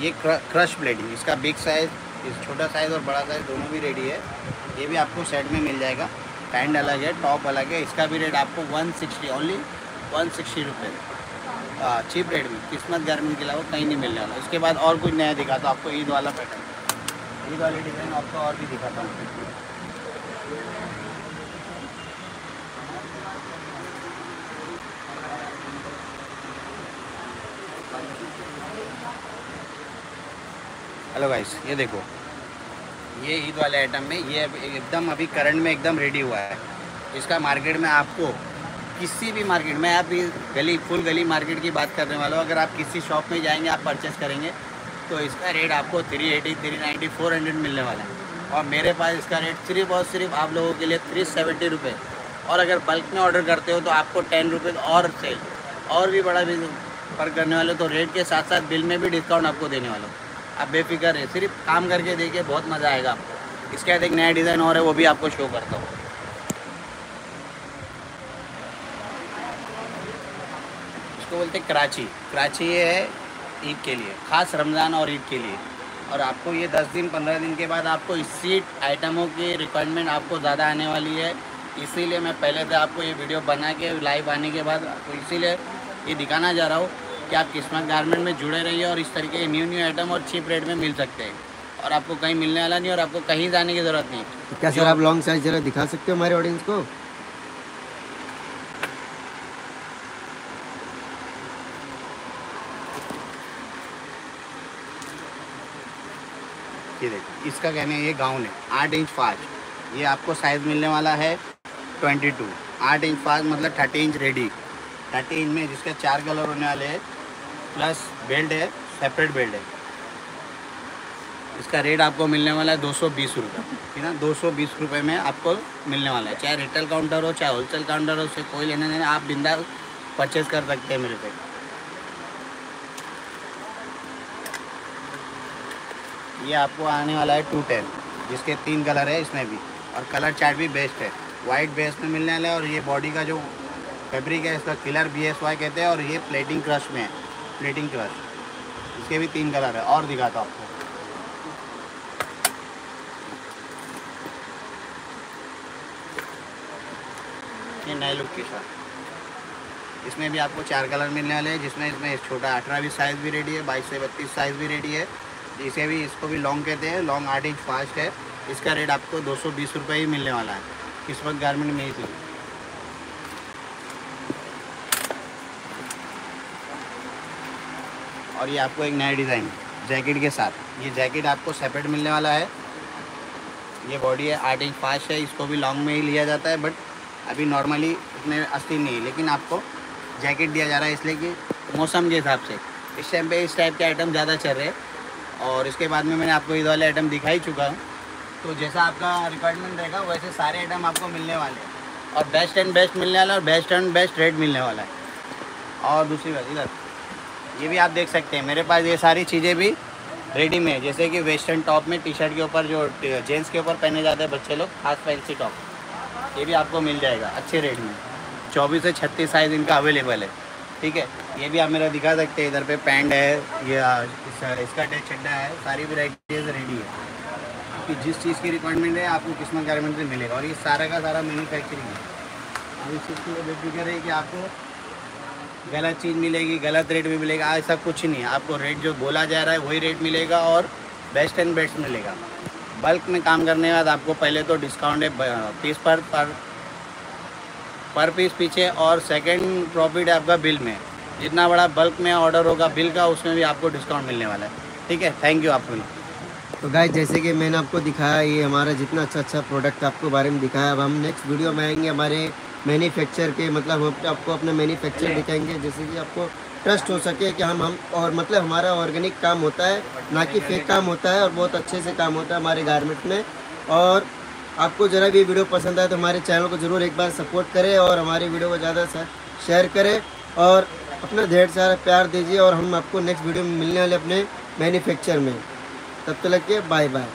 ये crush blending इसका big size इस छोटा साइज़ और बड़ा साइज़ दोनों भी रेडी है। ये भी आपको सेट में मिल जाएगा। पैंट अलग है टॉप अलग है। इसका भी रेट आपको one sixty only one sixty रुपये चीप रेट में, किस्मत गारमेंट के अलावा कहीं नहीं मिलने वाला उसके बाद और कुछ नया दिखाता हूँ आपको, ईद वाला पैटर्न ईद वाली डिज़ाइन आपको और भी दिखाता हूँ। हेलो गाइस ये देखो। ये ईद वाले आइटम में ये एकदम अभी करंट में एकदम रेडी हुआ है। इसका मार्केट में आपको किसी भी मार्केट में आप गली फुल गली मार्केट की बात करने वाला हूँ। अगर आप किसी शॉप में जाएँगे, आप परचेस करेंगे तो इसका रेट आपको three eighty three ninety four hundred मिलने वाला है। और मेरे पास इसका रेट सिर्फ़ और सिर्फ़ आप लोगों के लिए थ्री सेवेंटी रुपये और अगर बल्क में ऑर्डर करते हो तो आपको टेन रुपये और सेल और भी बड़ा भी पर करने वाले तो रेट के साथ साथ बिल में भी डिस्काउंट आपको देने वाला हूँ। आप बेफिक्र है। सिर्फ़ काम करके देखिए, बहुत मज़ा आएगा आपको। इसके बाद एक नया डिज़ाइन और है, वो भी आपको शो करता हूँ। इसको बोलते हैं कराची। कराची ये है ईद के लिए, ख़ास रमज़ान और ईद के लिए। और आपको ये 10 दिन 15 दिन के बाद आपको इसी आइटमों की रिक्वायरमेंट आपको ज़्यादा आने वाली है। इसीलिए मैं पहले से आपको ये वीडियो बना के लाइव आने के बाद आपको इसीलिए ये दिखाना जा रहा हूँ। कि आप किस्मत गारमेंट में जुड़े रहिए और इस तरीके के न्यू न्यू आइटम और चीप रेट में मिल सकते हैं। और आपको कहीं मिलने वाला नहीं और आपको कहीं जाने की ज़रूरत नहीं। तो क्या सर आप लॉन्ग साइज़ जरा दिखा सकते हो हमारे ऑडियंस को? ये देखो इसका कहने ये गाउन है आठ इंच फास्ट। ये आपको साइज़ मिलने वाला है ट्वेंटी टू आठ इंच फास्ट मतलब thirty inch ready thirty inch में जिसके चार कलर होने वाले हैं प्लस बेल्ट है, सेपरेट बेल्ट है। इसका रेट आपको मिलने वाला है दो सौ बीस रुपये ठीक है ना? दो सौ बीस रुपये में आपको मिलने वाला है। चाहे रिटेल काउंटर हो, चाहे होलसेल काउंटर हो, उससे कोई लेने देने, आप बिंदा परचेज कर सकते हैं मेरे पे। ये आपको आने वाला है टू टेन जिसके तीन कलर है इसमें भी। और कलर चार्ट भी बेस्ट है। वाइट बेस में मिलने वाला है और ये बॉडी का जो फैब्रिक है, इसका किलर बी कहते हैं और ये प्लेटिंग क्रश में है। प्लेटिंग क्रश इसके भी तीन कलर है, और दिखाता हूँ आपको। ये नए लुक के साथ। इसमें भी आपको चार कलर मिलने वाले हैं, जिसमें इसमें छोटा अठारह बीस साइज़ भी रेडी है, बाईस से बत्तीस साइज़ भी रेडी है। इसे भी, इसको भी लॉन्ग कहते हैं लॉन्ग आठ इंच फास्ट है। इसका रेट आपको दो सौ बीस रुपये ही मिलने वाला है। किस्मत गारमेंट में ही थी। और ये आपको एक नया डिज़ाइन, जैकेट के साथ। ये जैकेट आपको सेपरेट मिलने वाला है। ये बॉडी है, आठ इंच फास्ट है, इसको भी लॉन्ग में ही लिया जाता है बट अभी नॉर्मली इतने अस्ती नहीं है, लेकिन आपको जैकेट दिया जा रहा है इसलिए कि मौसम के हिसाब से। इस टाइम पे इस टाइप के आइटम ज़्यादा चल रहे और इसके बाद में मैंने आपको ईद वाले आइटम दिखा ही चुका हूँ। तो जैसा आपका रिक्वायरमेंट रहेगा, वैसे सारे आइटम आपको मिलने वाले हैं। और बेस्ट एंड बेस्ट मिलने वाला और बेस्ट एंड बेस्ट रेट मिलने वाला है। और दूसरी बात, इधर। ये भी आप देख सकते हैं। मेरे पास ये सारी चीज़ें भी रेडी में जैसे कि वेस्टर्न टॉप में टी शर्ट के ऊपर जो जेंट्स के ऊपर पहने जाते हैं बच्चे लोग, खास फैंसी टॉप ये भी आपको मिल जाएगा, अच्छे रेट में। चौबीस से छत्तीस साइज़ इनका अवेलेबल है। ठीक है? ये भी आप मेरा दिखा सकते हैं। इधर पे पैंट है, ये इसका टेस्ट चड्डा है, सारी वेराइटीज़ रेडी है। कि जिस चीज़ की रिक्वायरमेंट है, आपको किस्मत गारमेंट से मिलेगा। और ये सारा का सारा मैन्युफैक्चरिंग है। अब इस चीज़ की बेफिक्र है कि आपको गलत चीज़ मिलेगी, गलत रेट में मिलेगा ऐसा कुछ नहीं है। आपको रेट जो बोला जा रहा है, वही रेट मिलेगा और बेस्ट एंड बेस्ट मिलेगा। बल्क में काम करने के बाद आपको पहले तो डिस्काउंट है पीस पर पर पर पीस पीछे और सेकंड प्रॉफिट है आपका बिल में। जितना बड़ा बल्क में ऑर्डर होगा बिल का, उसमें भी आपको डिस्काउंट मिलने वाला है। ठीक है? थैंक यू आपको तो गाय जैसे कि मैंने आपको दिखाया, ये हमारा जितना अच्छा अच्छा प्रोडक्ट आपको बारे में दिखाया, अब हम नेक्स्ट वीडियो में आएँगे हमारे मैन्युफैक्चर के मतलब हम आपको अपना मैन्युफैक्चर दिखाएँगे जैसे कि आपको ट्रस्ट हो सके कि हम हम और मतलब हमारा ऑर्गेनिक काम होता है, ना कि फेक काम होता है, और बहुत अच्छे से काम होता है हमारे गारमेंट में। और आपको ज़रा भी वीडियो पसंद आए तो हमारे चैनल को ज़रूर एक बार सपोर्ट करें और हमारी वीडियो को ज़्यादा शेयर करें। और अपना ढेर सारा प्यार दीजिए और हम आपको नेक्स्ट वीडियो में मिलने वाले अपने मैन्युफैक्चर में। तब तक के बाय बाय